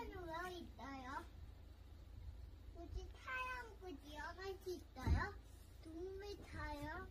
타는 왜 있어요? 굳이 타양구 지어갈 수 있어요? 동물 타요?